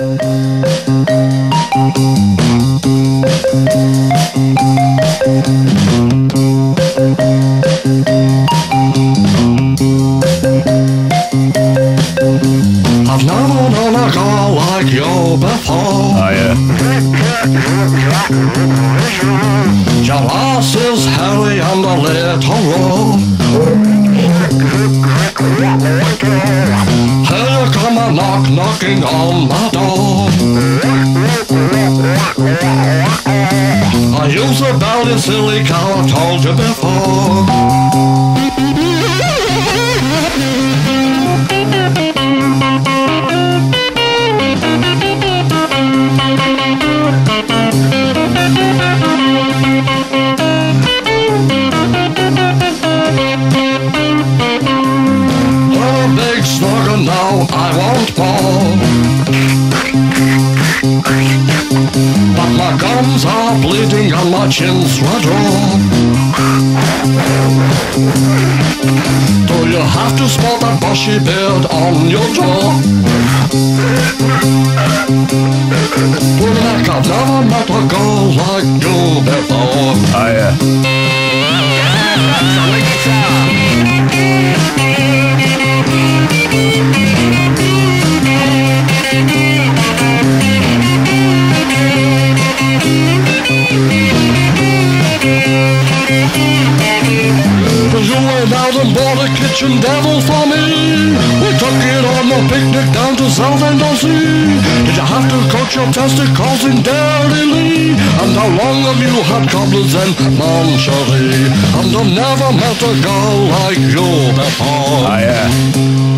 I've never known a girl like you before. Oh yeah. Your ass is hairy and a little raw. Knocking on my door. I use a belly silly cow, I told you before. I won't fall. But my gums are bleeding and my chin's red. Do you have to spot that bushy beard on your jaw? Well, Mac, I've never met a girl like you before. Oh yeah. Went out and bought a kitchen devil for me. We took it on a picnic down to South Sea. Did you have to coach your testicles in Dairy And how long have you had cobblers and moncherie? And I've never met a girl like you before. Oh yeah.